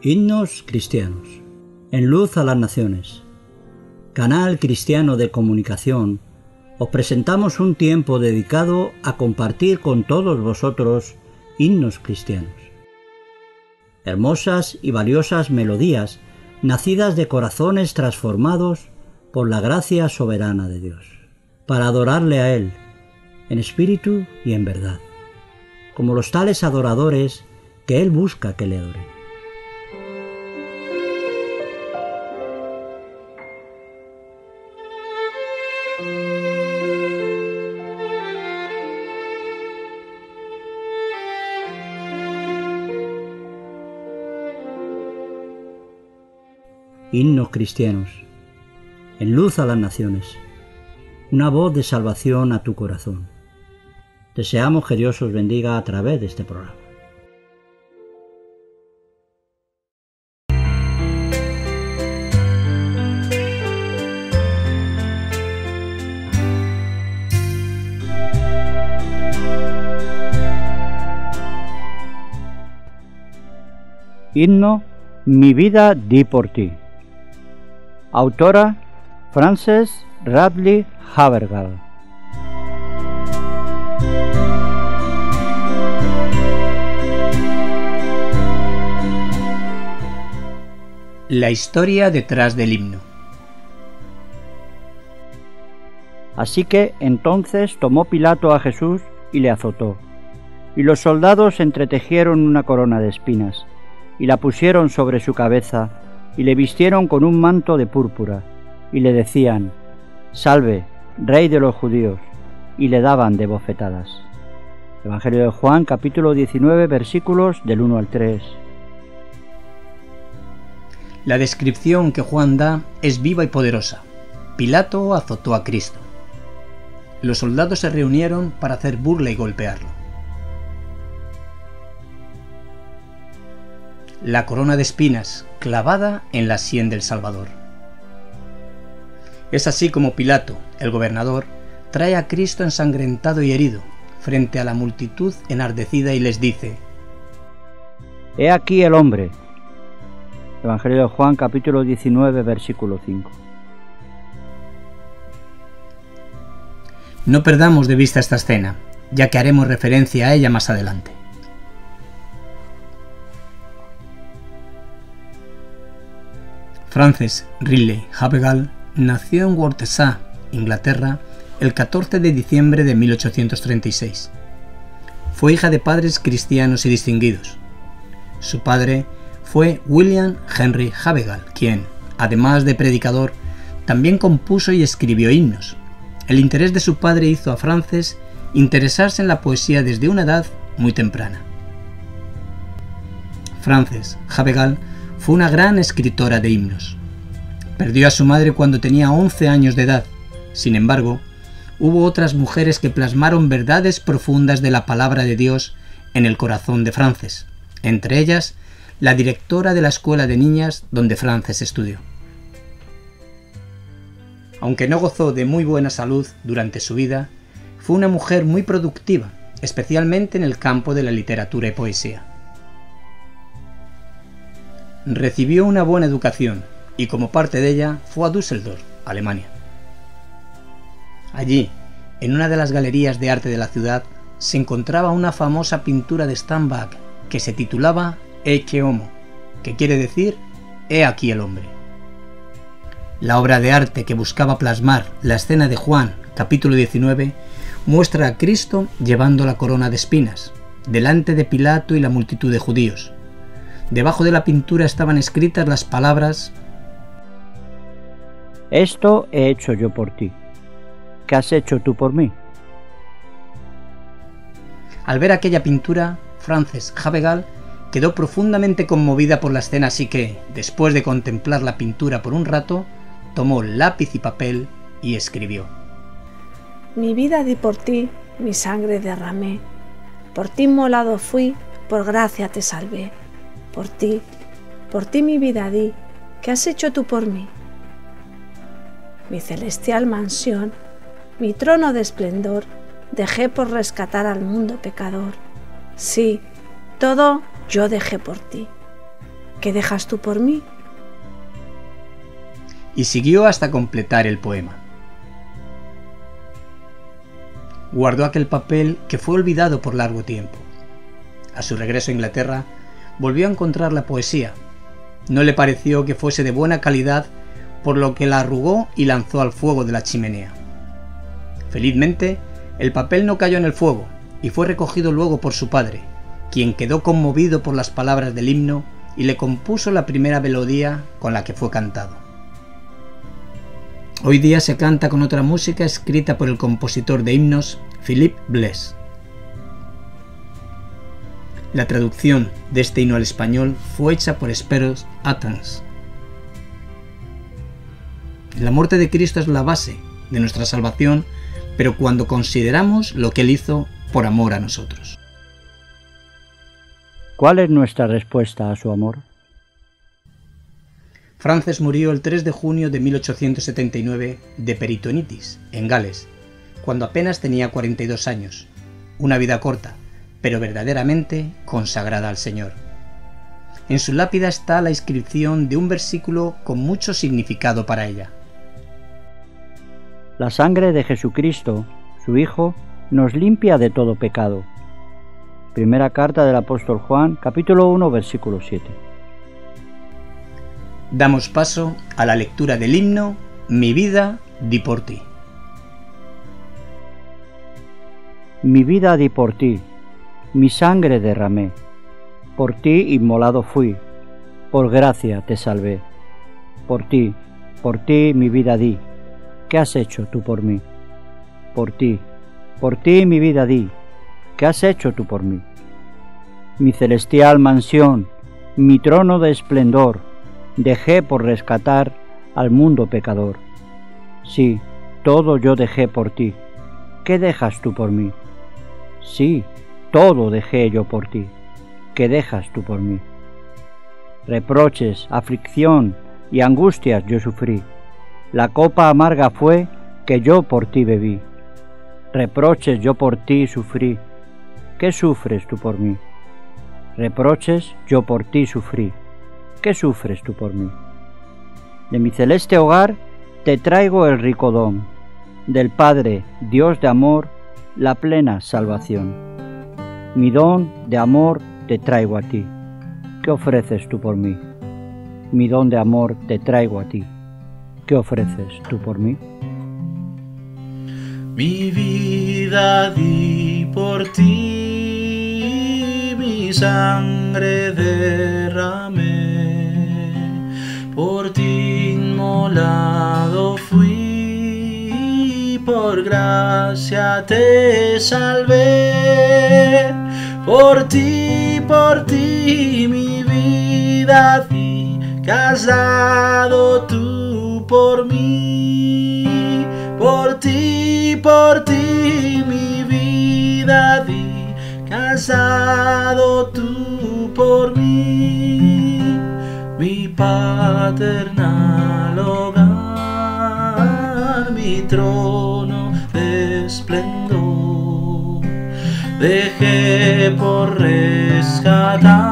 Himnos cristianos. En luz a las naciones. Canal cristiano de comunicación. Os presentamos un tiempo dedicado a compartir con todos vosotros himnos cristianos. Hermosas y valiosas melodías nacidas de corazones transformados por la gracia soberana de Dios, para adorarle a Él, en espíritu y en verdad, como los tales adoradores que Él busca que le adoren. himnos cristianos, en luz a las naciones, una voz de salvación a tu corazón. Deseamos que Dios os bendiga a través de este programa. Himno Mi vida di por ti. Autora Frances Radley Havergal. La historia detrás del himno. Así que entonces tomó Pilato a Jesús y le azotó. Y los soldados entretejieron una corona de espinas y la pusieron sobre su cabeza y le vistieron con un manto de púrpura, y le decían, Salve, Rey de los judíos, y le daban de bofetadas. Evangelio de Juan capítulo 19 versículos del 1 al 3. La descripción que Juan da es viva y poderosa. Pilato azotó a Cristo. Los soldados se reunieron para hacer burla y golpearlo. la corona de espinas clavada en la sien del Salvador. Es así como Pilato, el gobernador, trae a Cristo ensangrentado y herido frente a la multitud enardecida y les dice, He aquí el hombre. Evangelio de Juan capítulo 19 versículo 5. No perdamos de vista esta escena, ya que haremos referencia a ella más adelante. Frances Ridley Havergal nació en Worcester, Inglaterra, el 14 de diciembre de 1836. Fue hija de padres cristianos y distinguidos. Su padre fue William Henry Havergal, quien, además de predicador, también compuso y escribió himnos. El interés de su padre hizo a Frances interesarse en la poesía desde una edad muy temprana. Frances Havergal fue una gran escritora de himnos. Perdió a su madre cuando tenía 11 años de edad. Sin embargo, hubo otras mujeres que plasmaron verdades profundas de la palabra de Dios en el corazón de Frances, entre ellas la directora de la escuela de niñas donde Frances estudió. Aunque no gozó de muy buena salud durante su vida, fue una mujer muy productiva, especialmente en el campo de la literatura y poesía. Recibió una buena educación y como parte de ella fue a Düsseldorf, Alemania. Allí, en una de las galerías de arte de la ciudad, se encontraba una famosa pintura de Stambach que se titulaba Ecce Homo, que quiere decir He aquí el hombre. La obra de arte que buscaba plasmar la escena de Juan, capítulo 19, muestra a Cristo llevando la corona de espinas, delante de Pilato y la multitud de judíos, Debajo de la pintura estaban escritas las palabras Esto he hecho yo por ti. ¿Qué has hecho tú por mí? Al ver aquella pintura, Frances Havegal quedó profundamente conmovida por la escena, así que, después de contemplar la pintura por un rato, tomó lápiz y papel y escribió. Mi vida di por ti, mi sangre derramé, por ti molado fui, por gracia te salvé. Por ti, por ti mi vida di, ¿qué has hecho tú por mí? Mi celestial mansión, mi trono de esplendor, dejé por rescatar al mundo pecador. Sí, todo yo dejé por ti. ¿Qué dejas tú por mí? Y siguió hasta completar el poema. Guardó aquel papel que fue olvidado por largo tiempo. A su regreso a Inglaterra, volvió a encontrar la poesía. No le pareció que fuese de buena calidad, por lo que la arrugó y lanzó al fuego de la chimenea. Felizmente, el papel no cayó en el fuego y fue recogido luego por su padre, quien quedó conmovido por las palabras del himno y le compuso la primera melodía con la que fue cantado. Hoy día se canta con otra música escrita por el compositor de himnos Philippe Bles. La traducción de este himno al español fue hecha por Esperos Atans. La muerte de Cristo es la base de nuestra salvación pero cuando consideramos lo que Él hizo por amor a nosotros. ¿Cuál es nuestra respuesta a su amor? Frances murió el 3 de junio de 1879 de peritonitis, en Gales, cuando apenas tenía 42 años. Una vida corta, pero verdaderamente consagrada al Señor. En su lápida está la inscripción de un versículo con mucho significado para ella. La sangre de Jesucristo, su Hijo, nos limpia de todo pecado. Primera carta del apóstol Juan, capítulo 1, versículo 7. Damos paso a la lectura del himno Mi vida di por ti. Mi vida di por ti, mi sangre derramé, por ti inmolado fui, por gracia te salvé. Por ti, por ti mi vida di, ¿Qué has hecho tú por mí? Por ti, por ti mi vida di, ¿qué has hecho tú por mí? Mi celestial mansión, mi trono de esplendor, dejé por rescatar al mundo pecador. Sí, todo yo dejé por ti. ¿Qué dejas tú por mí? Sí, todo dejé yo por ti. ¿Qué dejas tú por mí? Reproches, aflicción y angustias yo sufrí la copa amarga fue que yo por ti bebí. Reproches yo por ti sufrí. ¿Qué sufres tú por mí? Reproches yo por ti sufrí. ¿Qué sufres tú por mí? De mi celeste hogar te traigo el rico don, del Padre, Dios de amor, la plena salvación. Mi don de amor te traigo a ti. ¿Qué ofreces tú por mí? Mi don de amor te traigo a ti. ¿Qué ofreces tú por mí? Mi vida di por ti, sangre derramé, por ti inmolado fui, por gracia te salvé, por ti, por ti mi vida di, casado tú por mí, por ti, por ti casado tú por mí, mi paternal hogar, mi trono de esplendor, dejé por rescatar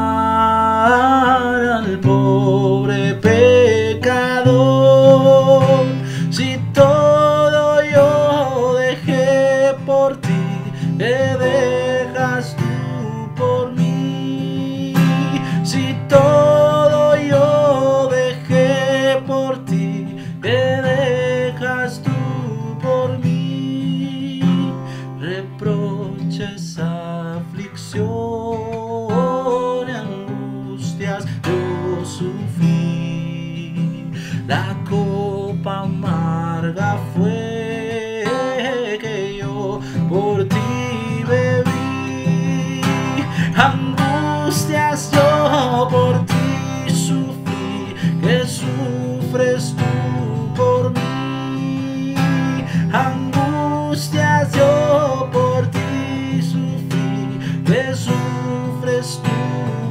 Just.